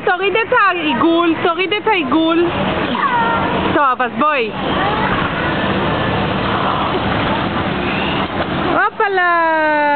נוני, תוריד את העיגול, תוריד את העיגול. טוב, אז בואי. הופלה!